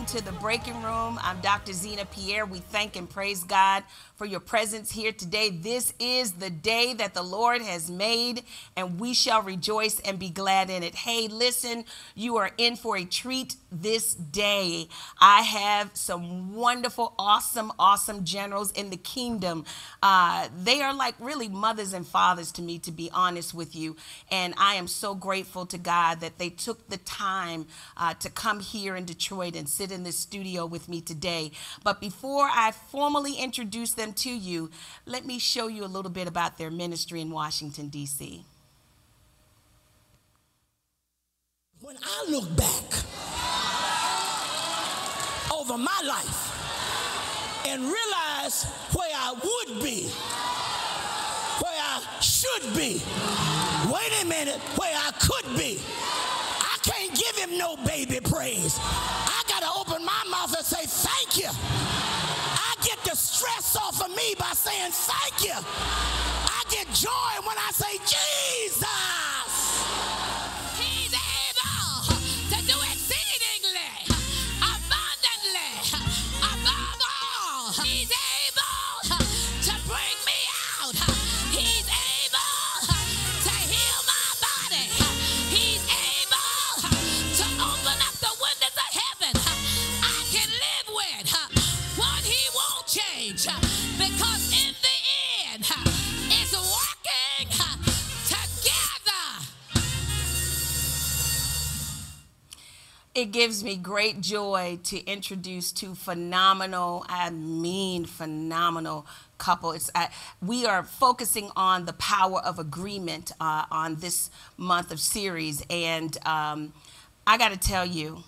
welcome to the Breaking Room. Dr. Zina Pierre. We thank and praise God for your presence here today. This is the day that the Lord has made, and we shall rejoice and be glad in it. Hey, listen, you are in for a treat this day. I have some wonderful, awesome, awesome generals in the kingdom. Uh, they are like really mothers and fathers to me, to be honest with you. And I am so grateful to God that they took the time uh, to come here in Detroit and sit in this studio with me today. But before I formally introduce them, them to you, let me show you a little bit about their ministry in Washington, D.C. When I look back over my life and realize where I would be, where I should be, wait a minute, where I could be, I can't give him no baby praise. I stress off of me by saying thank you. I get joy when I say Jesus. He's able to do exceedingly, abundantly, above all. He's able It gives me great joy to introduce two phenomenal, I mean phenomenal couple. It's uh, we are focusing on the power of agreement uh, on this month of series, and um, I got to tell you,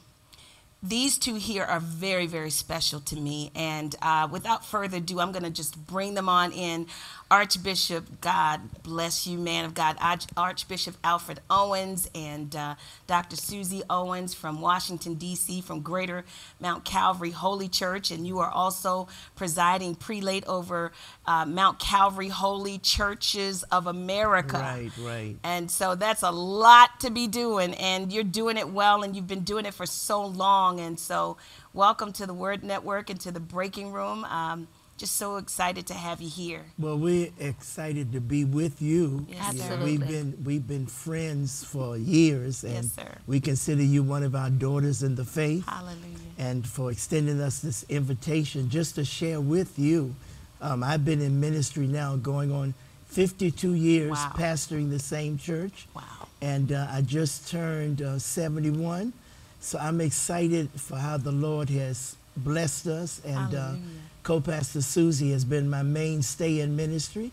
these two here are very, very special to me. And uh, without further ado, I'm going to just bring them on in. Archbishop, God bless you, man of God, Archbishop Alfred Owens and uh, Dr. Susie Owens from Washington, D.C., from Greater Mount Calvary Holy Church. And you are also presiding prelate over uh, Mount Calvary Holy Churches of America. Right, right. And so that's a lot to be doing, and you're doing it well, and you've been doing it for so long. And so, welcome to the Word Network and to the Breaking Room. Um, just so excited to have you here. Well, we're excited to be with you. Yes, sir. we've been we've been friends for years, and Yes, sir. we consider you one of our daughters in the faith. Hallelujah. And for extending us this invitation just to share with you. Um, I've been in ministry now going on 52 years, Wow. pastoring the same church. Wow. And uh, I just turned uh, 71. So I'm excited for how the Lord has blessed us. And uh, Hallelujah. co pastor Susie has been my mainstay in ministry.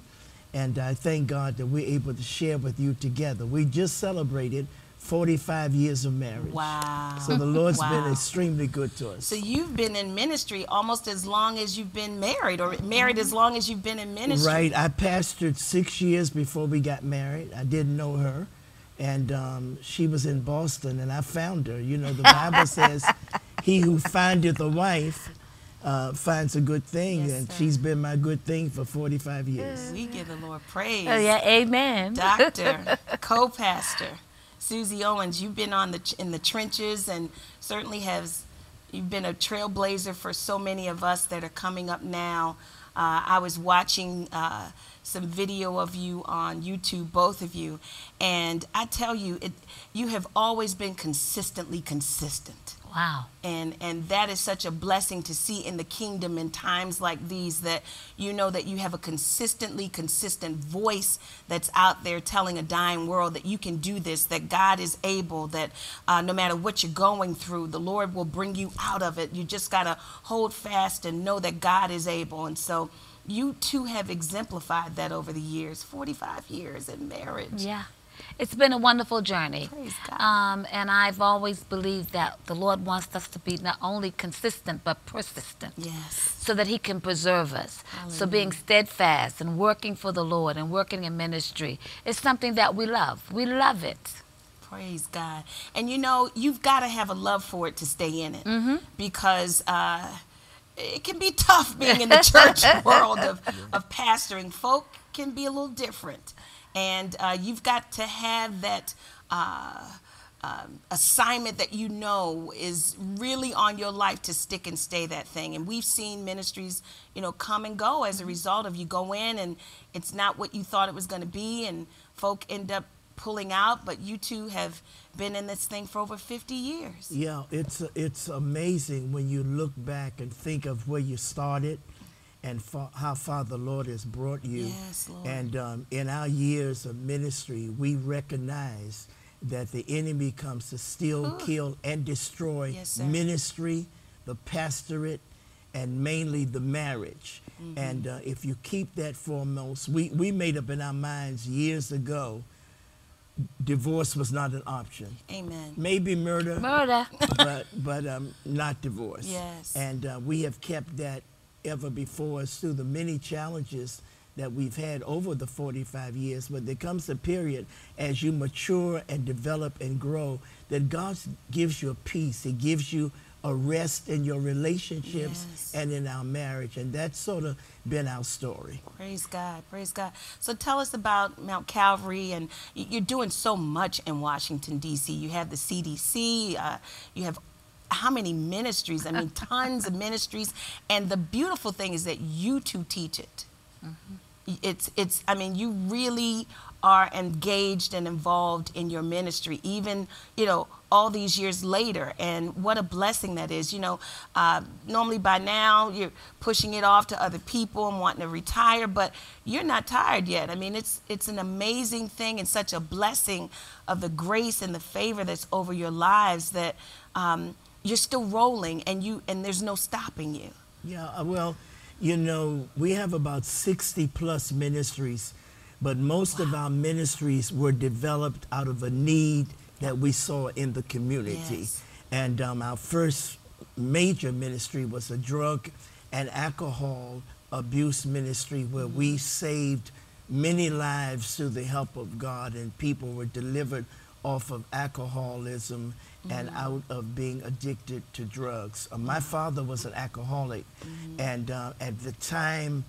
And I thank God that we're able to share with you together. We just celebrated 45 years of marriage. Wow. So the Lord's been extremely good to us. So you've been in ministry almost as long as you've been married, or married as long as you've been in ministry. Right. I pastored six years before we got married. I didn't know her. And um, she was in Boston, and I found her. You know, the Bible says, He who findeth a wife uh, finds a good thing. Yes, and sir. she's been my good thing for 45 years. We give the Lord praise. Oh, yeah, amen. Doctor, co-pastor, Susie Owens, you've been on the in the trenches and certainly has you've been a trailblazer for so many of us that are coming up now. Uh, I was watching uh, some video of you on YouTube, both of you, and I tell you, it, you have always been consistently consistent Wow. and and that is such a blessing to see in the kingdom in times like these that you know that you have a consistently consistent voice that's out there telling a dying world that you can do this that god is able that uh, no matter what you're going through the lord will bring you out of it you just got to hold fast and know that god is able and so you too have exemplified that over the years 45 years in marriage Yeah. It's been a wonderful journey. Praise God. Um, and I've always believed that the Lord wants us to be not only consistent, but persistent. yes So that He can preserve us. So being steadfast and working for the Lord and working in ministry is something that we love. We love it. Praise God. And you know, you've got to have a love for it to stay in it because uh, it can be tough being in the church world of, of pastoring. Folk can be a little different. And uh, you've got to have that. Uh, um, assignment that you know is really on your life to stick and stay that thing. And we've seen ministries, you know, come and go as a result of you go in and it's not what you thought it was going to be, and folk end up pulling out. But you two have been in this thing for over 50 years. Yeah, it's it's amazing when you look back and think of where you started and fa- how far the Lord has brought you. Yes, Lord. And um, in our years of ministry, we recognize that the enemy comes to steal, kill, and destroy Yes, ministry, the pastorate, and mainly the marriage. Mm-hmm. And uh, if you keep that foremost, we, we made up in our minds years ago divorce was not an option. Amen. Maybe murder, Murder. but but um, not divorce. Yes. And uh, we have kept that ever before us through the many challenges that we've had over the 45 years. But there comes a period as you mature and develop and grow that God gives you a peace. He gives you a rest in your relationships Yes. and in our marriage. And that's sort of been our story. Praise God. Praise God. So tell us about Mount Calvary, and you're doing so much in Washington, D.C. You have the CDC, uh, you have how many ministries? I mean, tons of ministries. And the beautiful thing is that you two teach it. It's, it's, I mean, you really are engaged and involved in your ministry, even, you know, all these years later. And what a blessing that is. You know, uh, normally by now you're pushing it off to other people and wanting to retire, but you're not tired yet. I mean, it's, it's an amazing thing and such a blessing of the grace and the favor that's over your lives that um, you're still rolling and you, and there's no stopping you. Yeah, uh, well, you know, we have about 60 plus ministries, but most of our ministries were developed out of a need that we saw in the community. Yes. And um, our first major ministry was a drug and alcohol abuse ministry where we saved many lives through the help of God, and people were delivered off of alcoholism and out of being addicted to drugs. Uh, my father was an alcoholic, and uh, at the time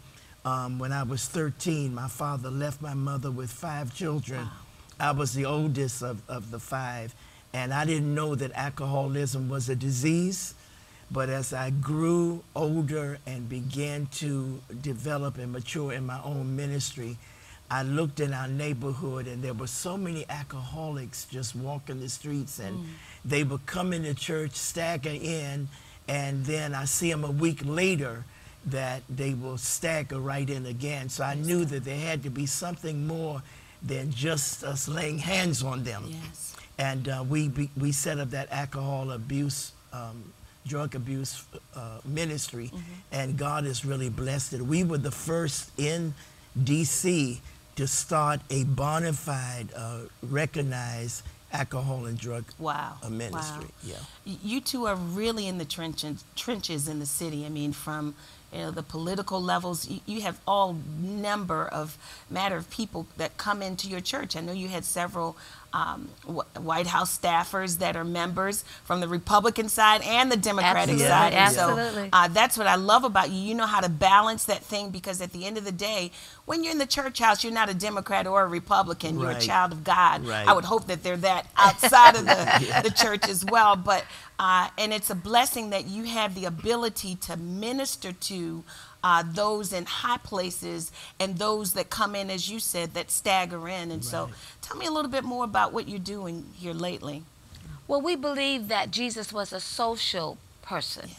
um, when I was 13, my father left my mother with five children. I was the oldest of, of the five, and I didn't know that alcoholism was a disease. But as I grew older and began to develop and mature in my own ministry, I looked in our neighborhood and there were so many alcoholics just walking the streets and they would come into church, stagger in, and then I see them a week later that they will stagger right in again. So I knew that there had to be something more than just us laying hands on them Yes. and uh, we be, we set up that alcohol abuse, um, drug abuse uh, ministry, and God has really blessed it. We were the first in D.C. to start a bona fide, uh, recognized alcohol and drug Wow. uh, ministry. Wow. Yeah. You two are really in the trenches, trenches in the city. I mean, from you know the political levels, you, you have all number of matter of people that come into your church. I know you had several um, White House staffers that are members from the Republican side and the Democratic Absolutely, side. And so, absolutely. uh, that's what I love about you. You know how to balance that thing because at the end of the day, when you're in the church house, you're not a Democrat or a Republican. You're a child of God. Right. I would hope that they're that outside of the, the church as well. But uh, and it's a blessing that you have the ability to minister to uh, those in high places and those that come in, as you said, that stagger in. And so, tell me a little bit more about what you're doing here lately. Well, we believe that Jesus was a social person.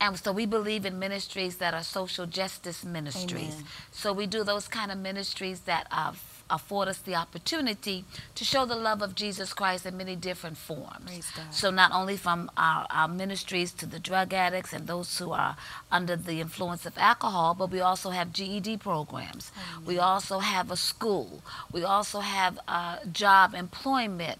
And so we believe in ministries that are social justice ministries. Amen. So we do those kind of ministries that uh, afford us the opportunity to show the love of Jesus Christ in many different forms. So not only from our, our ministries to the drug addicts and those who are under the influence of alcohol, but we also have GED programs. We also have a school. We also have a job employment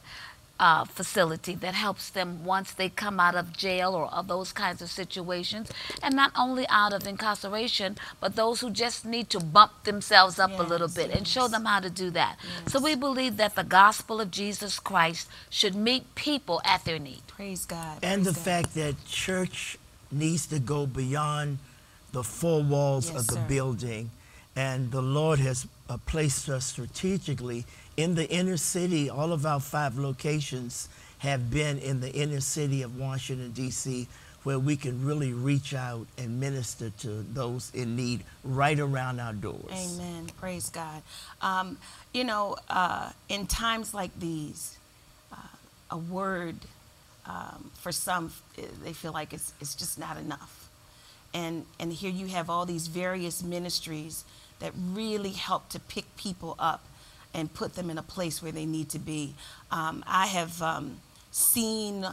uh, facility that helps them once they come out of jail or of those kinds of situations, and not only out of incarceration, but those who just need to bump themselves up a little Yes, bit and show them how to do that. So we believe that the gospel of Jesus Christ should meet people at their need. Praise God. And the God. fact that church needs to go beyond the four walls Yes, of the sir. building. And the Lord has uh, placed us strategically in the inner city, all of our five locations have been in the inner city of Washington, D.C., where we can really reach out and minister to those in need right around our doors. Amen. Praise God. Um, you know, uh, in times like these, uh, a word um, for some, they feel like it's, it's just not enough. And, and here you have all these various ministries that really help to pick people up and put them in a place where they need to be. Um, I have um, seen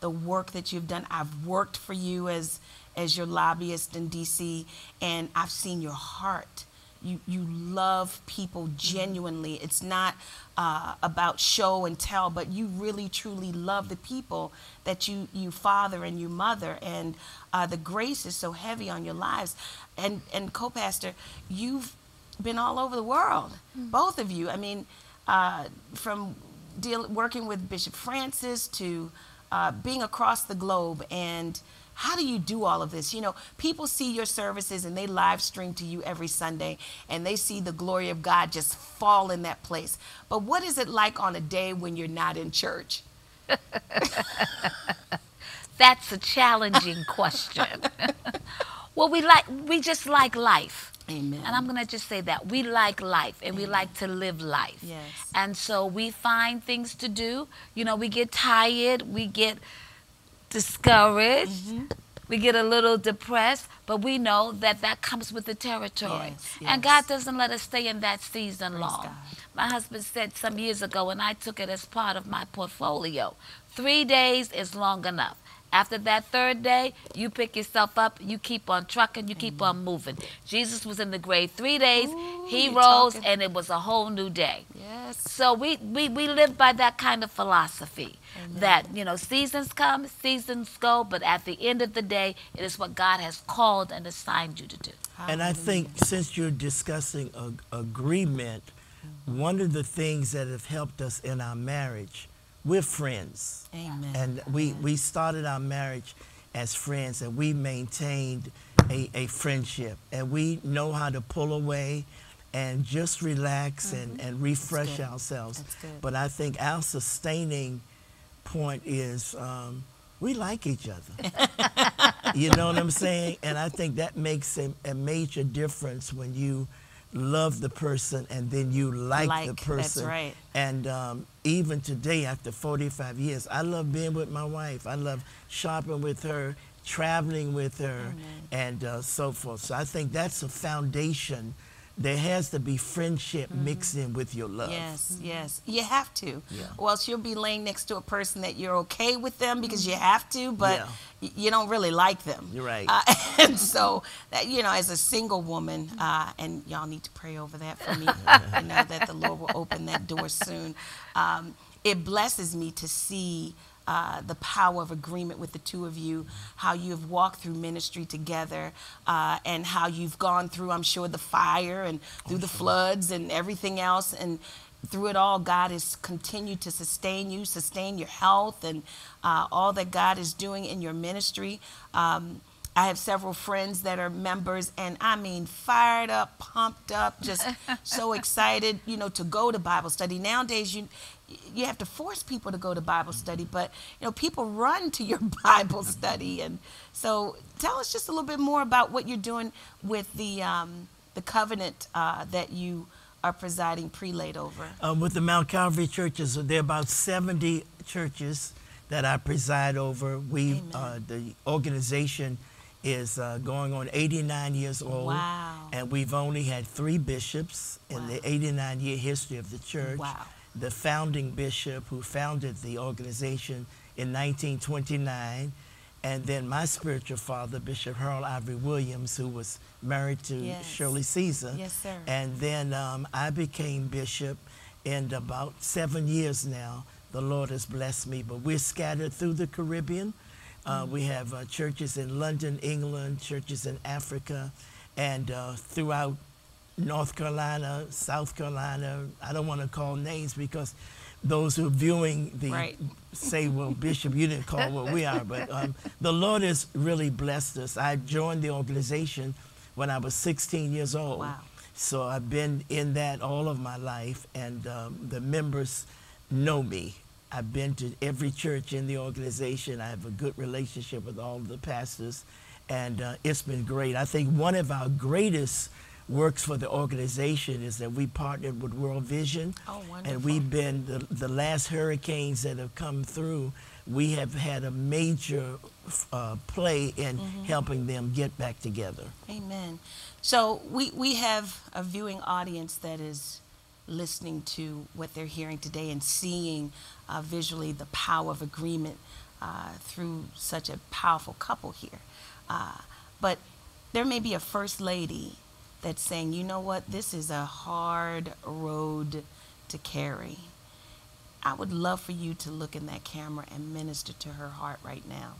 the work that you've done. I've worked for you as as your lobbyist in DC, and I've seen your heart. You you love people genuinely. It's not uh, about show and tell, but you really truly love the people that you you father and you mother, and uh, the grace is so heavy on your lives. And and co-pastor, you've been all over the world, both of you. I mean, uh, from deal, working with Bishop Francis to uh, being across the globe and how do you do all of this? You know, people see your services and they live stream to you every Sunday and they see the glory of God just fall in that place. But what is it like on a day when you're not in church? That's a challenging question. well, we like we just like life. Amen. And I'm going to just say that we like life and we like to live life. Yes. And so we find things to do. You know, we get tired, we get discouraged, Mm-hmm. we get a little depressed, but we know that that comes with the territory. Yes, And. God doesn't let us stay in that season Praise long. God. My husband said some years ago, and I took it as part of my portfolio three days is long enough. After that third day, you pick yourself up, you keep on trucking, you keep on moving. Jesus was in the grave three days, he rose, talking. and it was a whole new day. Yes. So we, we, we live by that kind of philosophy that, you know, seasons come, seasons go, but at the end of the day, it is what God has called and assigned you to do. And I think since you're discussing a, agreement, one of the things that have helped us in our marriage, we're friends. Amen. And we, we started our marriage as friends and we maintained a, a friendship. And we know how to pull away and just relax and, and refresh ourselves. But I think our sustaining point is um, we like each other. you know what I'm saying? And I think that makes a, a major difference when you love the person and then you like, Like, the that's person. right. And um, even today, after 45 years, I love being with my wife. I love shopping with her, traveling with her, and uh, so forth. So I think that's a foundation. There has to be friendship mixed in with your love. Yes, yes. You have to. Yeah. Or else you'll be laying next to a person that you're okay with them because you have to, but Yeah. you don't really like them. You're right. Uh, and so, that, you know, as a single woman, uh, and y'all need to pray over that for me. I know that the Lord will open that door soon. Um, it blesses me to see uh, the power of agreement with the two of you, how you have walked through ministry together, uh, and how you've gone through, I'm sure, the fire and through the floods and everything else. And through it all, God has continued to sustain you, sustain your health, and uh, all that God is doing in your ministry. Um, I have several friends that are members, and I mean, fired up, pumped up, just so excited, you know, to go to Bible study. Nowadays, you you have to force people to go to Bible study, but you know, people run to your Bible study, and so tell us just a little bit more about what you're doing with the um, the covenant uh, that you are presiding prelate over. Um, with the Mount Calvary churches, there are about 70 churches that I preside over. We, uh, the organization is uh, going on 89 years old. Wow. And we've only had three bishops in the 89 year history of the church. Wow. The founding bishop who founded the organization in 1929. And then my spiritual father, Bishop Harold Ivory Williams, who was married to Yes. Shirley Caesar. Yes, sir. And then um, I became bishop in about seven years now. The Lord has blessed me, but we're scattered through the Caribbean. Uh, we have uh, churches in London, England, churches in Africa, and uh, throughout North Carolina, South Carolina. I don't want to call names because those who are viewing the Right. say, well, Bishop, you didn't call what we are. But um, the Lord has really blessed us. I joined the organization when I was 16 years old. Wow. So I've been in that all of my life, and um, the members know me. I've been to every church in the organization. I have a good relationship with all the pastors, and uh, it's been great. I think one of our greatest works for the organization is that we partnered with World Vision, Oh, and we've been the, the last hurricanes that have come through. We have had a major uh, play in Mm-hmm. helping them get back together. Amen. So we, we have a viewing audience that is listening to what they're hearing today and seeing uh, visually the power of agreement uh, through such a powerful couple here. Uh, but there may be a first lady that's saying, you know what, this is a hard road to carry. I would love for you to look in that camera and minister to her heart right now.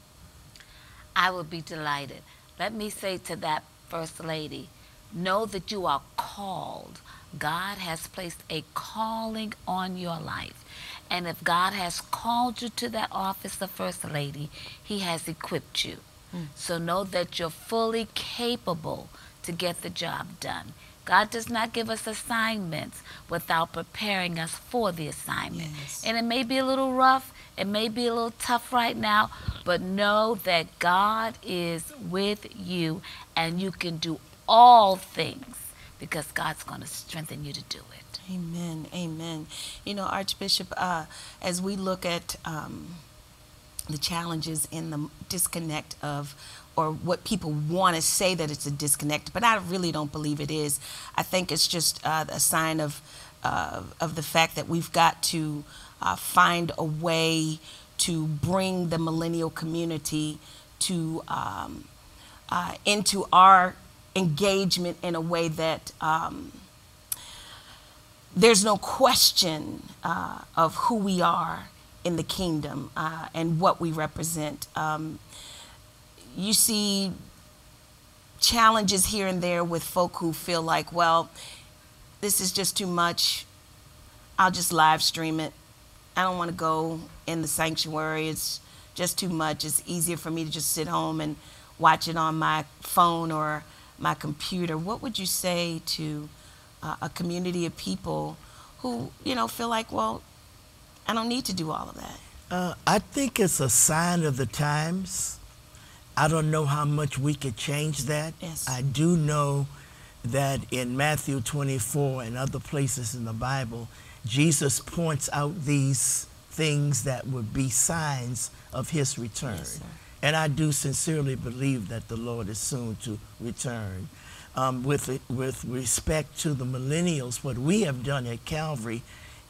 I would be delighted. Let me say to that First Lady, know that you are called. God has placed a calling on your life. And if God has called you to that office of First Lady, He has equipped you. Hmm. So know that you're fully capable to get the job done. God does not give us assignments without preparing us for the assignment. Yes. And it may be a little rough, it may be a little tough right now, but know that God is with you and you can do all things because God's going to strengthen you to do it. Amen. Amen. You know, Archbishop, uh, as we look at um, the challenges in the disconnect of, or what people want to say that it's a disconnect, but I really don't believe it is. I think it's just uh, a sign of uh, of the fact that we've got to uh, find a way to bring the millennial community to um, uh, into our engagement in a way that. Um, there's no question uh, of who we are in the kingdom uh, and what we represent. Um, you see challenges here and there with folk who feel like, well, this is just too much. I'll just live stream it. I don't want to go in the sanctuary. It's just too much. It's easier for me to just sit home and watch it on my phone or my computer. What would you say to uh, a community of people who, you know, feel like, well, I don't need to do all of that? Uh, I think it's a sign of the times. I don't know how much we could change that. Yes. I do know that in Matthew 24 and other places in the Bible, Jesus points out these things that would be signs of his return. Yes. And I do sincerely believe that the Lord is soon to return. Um, with, with respect to the millennials, what we have done at Calvary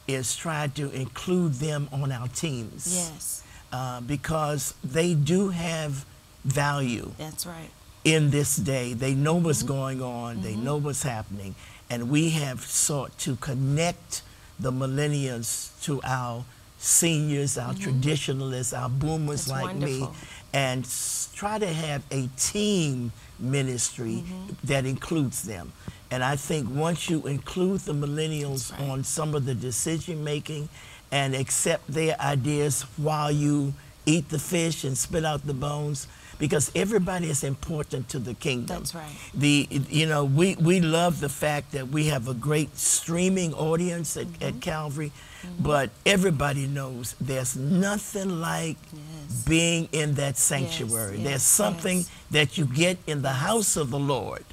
is try to include them on our teams Yes, uh, because they do have value that's right. in this day. They know what's going on, they know what's happening, and we have sought to connect the millennials to our seniors, our traditionalists, our boomers That's like me, wonderful. And s- try to have a team ministry mm-hmm. that includes them. And I think once you include the millennials right. on some of the decision making and accept their ideas while you eat the fish and spit out the bones, because everybody is important to the kingdom. That's right. The you know we we love the fact that we have a great streaming audience at, Mm-hmm. at Calvary, but everybody knows there's nothing like Yes. being in that sanctuary. yes, there's something yes. that you get in the house of the Lord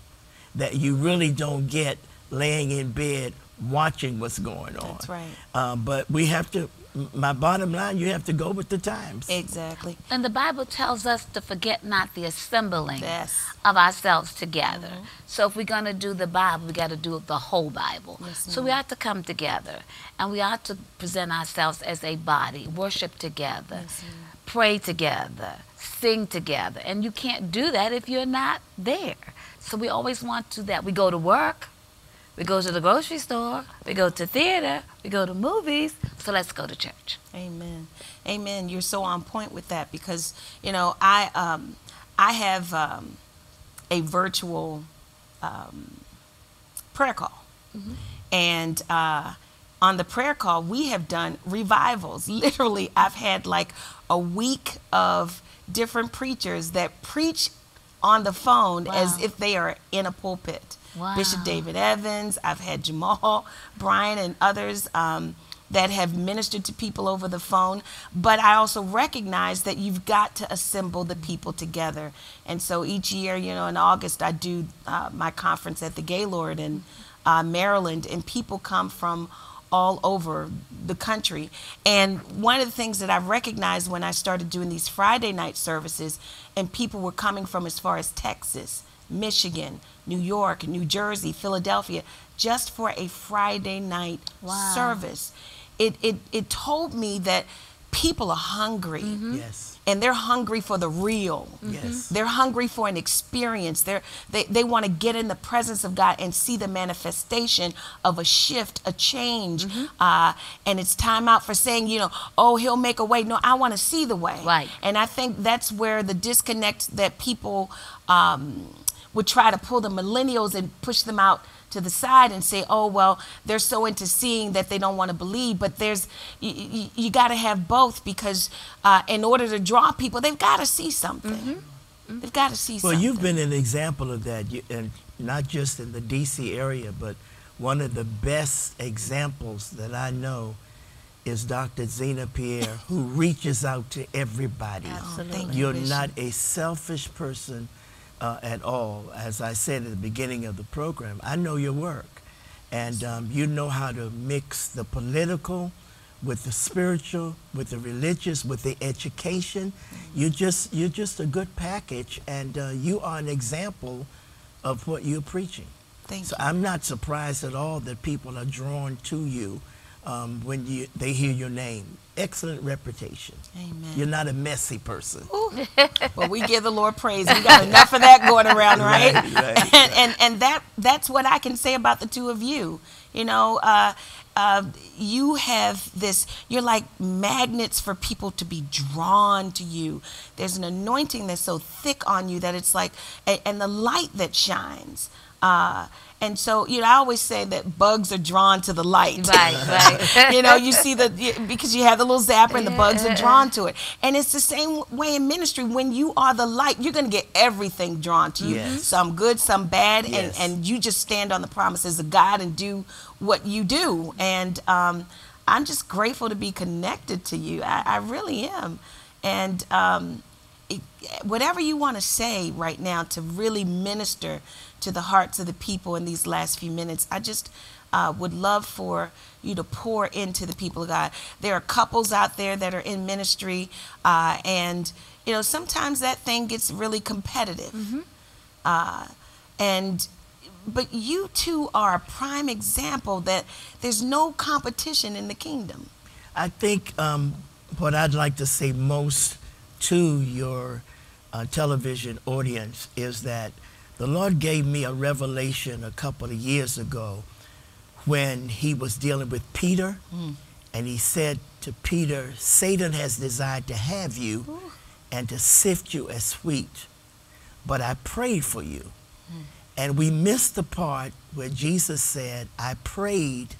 that you really don't get laying in bed watching what's going on. That's right. Uh, but we have to. M- My bottom line, you have to go with the times. Exactly. And the Bible tells us to forget not the assembling Yes. of ourselves together. Mm-hmm. So if we're going to do the Bible, we got to do the whole Bible. Yes, so we ought to come together and we ought to present ourselves as a body, worship together, pray together, sing together. And you can't do that if you're not there. So we always want to that. We go to work, we go to the grocery store, we go to theater, we go to movies. So let's go to church. Amen. Amen. You're so on point with that because you know I um, I have um, a virtual um, prayer call, and uh, on the prayer call we have done revivals. Literally, I've had like a week of different preachers that preach on the phone as if they are in a pulpit. Wow. Bishop David Evans. I've had Jamal Bryant, and others. Um, that have ministered to people over the phone. But I also recognize that you've got to assemble the people together. And so each year, you know, in August, I do uh, my conference at the Gaylord in uh, Maryland, and people come from all over the country. And one of the things that I've recognized when I started doing these Friday night services, and people were coming from as far as Texas, Michigan, New York, New Jersey, Philadelphia, just for a Friday night Wow. service. It, it, it told me that people are hungry mm-hmm. Yes. And they're hungry for the real. Yes. They're hungry for an experience. They're, they they want to get in the presence of God and see the manifestation of a shift, a change. Uh, and it's time out for saying, you know, oh, he'll make a way. No, I want to see the way. Right. And I think that's where the disconnect that people um, would try to pull the millennials and push them out to the side and say, oh, well, they're so into seeing that they don't want to believe. But there's, you, you, you got to have both because uh, in order to draw people, they've got to see something. They've got to see Well, something. you've been an example of that, you, and not just in the D.C. area, but one of the best examples that I know is Dr. Zina Pierre, who reaches out to everybody. Absolutely. you, You're not a selfish person uh, at all. As I said at the beginning of the program, I know your work, and um, you know how to mix the political with the spiritual, with the religious, with the education. You just you're just a good package, and uh, you are an example of what you're preaching. Thank so you. I'm not surprised at all that people are drawn to you um, when you they hear your name. Excellent reputation. Amen. You're not a messy person. Well, we give the Lord praise. We got enough of that going around, right? Right, right, and, and and that that's what I can say about the two of you. You know, uh, uh, you have this. You're like magnets for people to be drawn to you. There's an anointing that's so thick on you that it's like, and, and the light that shines. Uh, and so, you know, I always say that bugs are drawn to the light. Right, right. you know, you see the because you have the little zapper and the bugs are drawn to it. And it's the same way in ministry. When you are the light, you're going to get everything drawn to you. Yes. Some good, some bad, Yes. and and you just stand on the promises of God and do what you do. And um, I'm just grateful to be connected to you. I, I really am. And um, it, whatever you want to say right now to really minister to the hearts of the people in these last few minutes, I just uh, would love for you to pour into the people of God. There are couples out there that are in ministry, uh, and you know sometimes that thing gets really competitive. Uh, and but you two are a prime example that there's no competition in the kingdom. I think um, what I'd like to say most to your uh, television audience is that the Lord gave me a revelation a couple of years ago when he was dealing with Peter, and he said to Peter, Satan has desired to have you and to sift you as wheat, but I prayed for you. And we missed the part where Jesus said, I prayed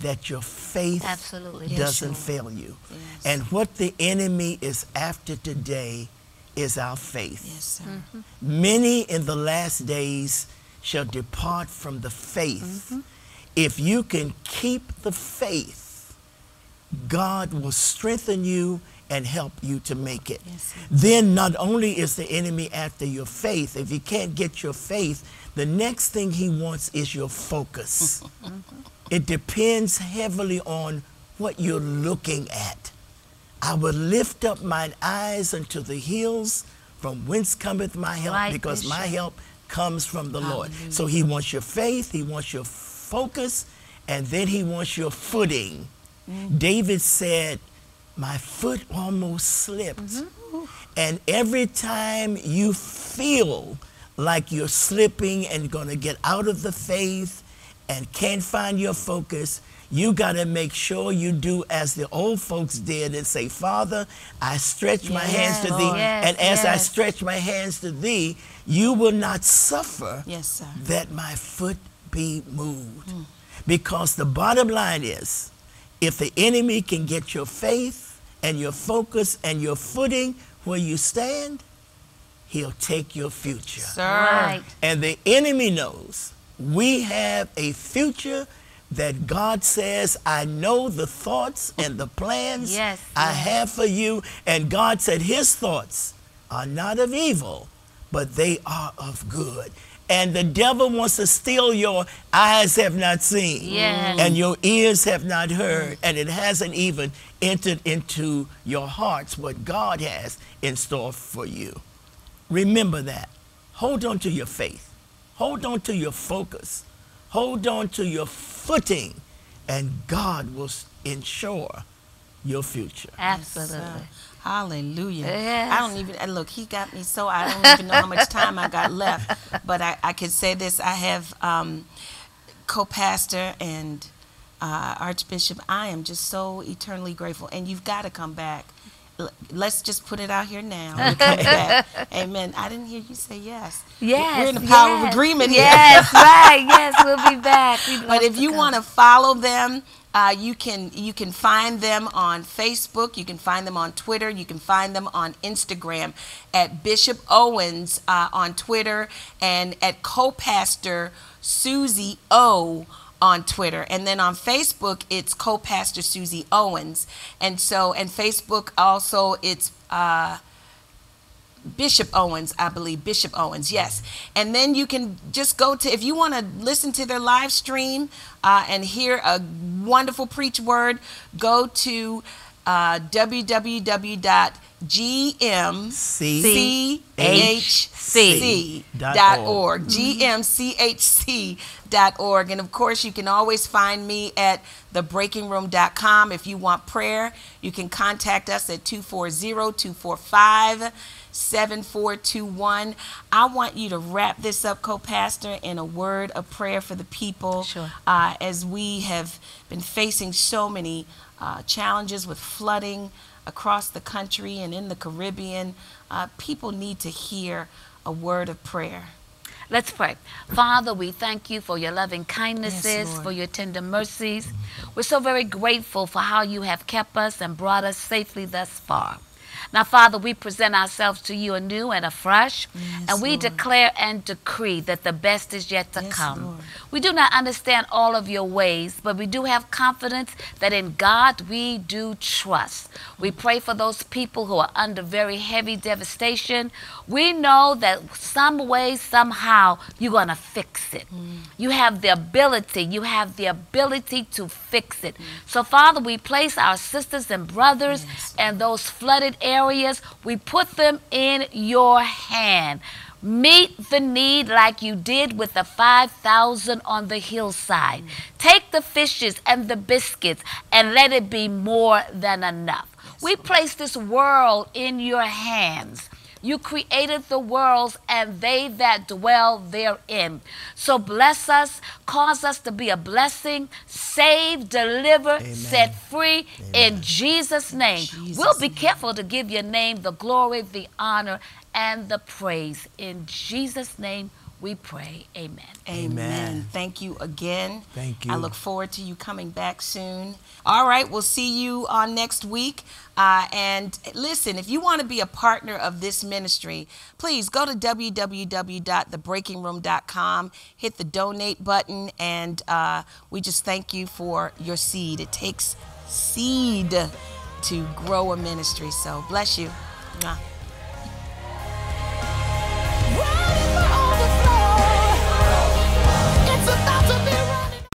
that your faith Absolutely. Doesn't Lord. fail you. Yes. And what the enemy is after today is our faith. Yes, sir. Mm-hmm. Many in the last days shall depart from the faith. Mm-hmm. If you can keep the faith, God will strengthen you and help you to make it. Yes, then not only is the enemy after your faith, if you can't get your faith, the next thing he wants is your focus. Mm-hmm. It depends heavily on what you're looking at. I will lift up mine eyes unto the hills from whence cometh my help, Right, because my help comes from the Lord. So he wants your faith, he wants your focus, and then he wants your footing. Mm-hmm. David said, My foot almost slipped. Mm-hmm. And every time you feel like you're slipping and going to get out of the faith and can't find your focus, you got to make sure you do as the old folks did and say, Father, I stretch my hands to Yes, thee. Yes, and as I stretch my hands to thee, you will not suffer Yes, sir. that my foot be moved. Hmm. Because the bottom line is if the enemy can get your faith and your focus and your footing where you stand, he'll take your future. Sir. Right. And the enemy knows we have a future that God says, I know the thoughts and the plans Yes, I yes. have for you. And God said, His thoughts are not of evil, but they are of good. And the devil wants to steal your eyes have not seen, Yes. and your ears have not heard, and it hasn't even entered into your hearts what God has in store for you. Remember that. Hold on to your faith. Hold on to your focus. Hold on to your footing, and God will ensure your future. Absolutely. Hallelujah. Yes. I don't even, look, he got me so I don't even know how much time I got left. But I, I can say this I have um, co pastor and uh, Archbishop. I am just so eternally grateful. And you've got to come back. Let's just put it out here now. Back. Amen. I didn't hear you say yes. Yes. We're in the power of agreement here. Yes, right. Yes, we'll be back. But if you want to follow them, uh, you can you can find them on Facebook. You can find them on Twitter. You can find them on Instagram at Bishop Owens uh, on Twitter and at co-pastor Susie O on Twitter. And then on Facebook, it's co-pastor Susie Owens. And so and Facebook also it's. Uh, Bishop Owens, I believe. Bishop Owens, yes. And then you can just go to, if you want to listen to their live stream uh, and hear a wonderful preach word, go to uh, www.gmchc.org. gmchc.org. And of course, you can always find me at thebreakingroom.com. If you want prayer, you can contact us at 240 245 7421. I want you to wrap this up, co pastor, in a word of prayer for the people. Sure. Uh, as we have been facing so many uh, challenges with flooding across the country and in the Caribbean, uh, people need to hear a word of prayer. Let's pray. Father, we thank you for your loving kindnesses, Lord. for your tender mercies. We're so very grateful for how you have kept us and brought us safely thus far. Now, Father, we present ourselves to you anew and afresh, and we Lord. declare and decree that the best is yet to Yes, come. Lord. We do not understand all of your ways, but we do have confidence that in God we do trust. We pray for those people who are under very heavy devastation. We know that some way, somehow, you're going to fix it. Mm. You have the ability, you have the ability to fix it. So, Father, we place our sisters and brothers Yes, and those flooded areas, we put them in your hand. Meet the need like you did with the 5,000 on the hillside. Take the fishes and the biscuits and let it be more than enough. We place this world in your hands. You created the worlds and they that dwell therein. So bless us, cause us to be a blessing, save, deliver, set free in Jesus' name. Jesus' we'll be careful to give your name the glory, the honor, and the praise. In Jesus' name we pray. Amen. Amen. Amen. Thank you again. Thank you. I look forward to you coming back soon. All right, we'll see you on next week. Uh, and listen, if you want to be a partner of this ministry, please go to www.thebreakingroom.com, hit the donate button, and uh, we just thank you for your seed. It takes seed to grow a ministry. So bless you. Mwah.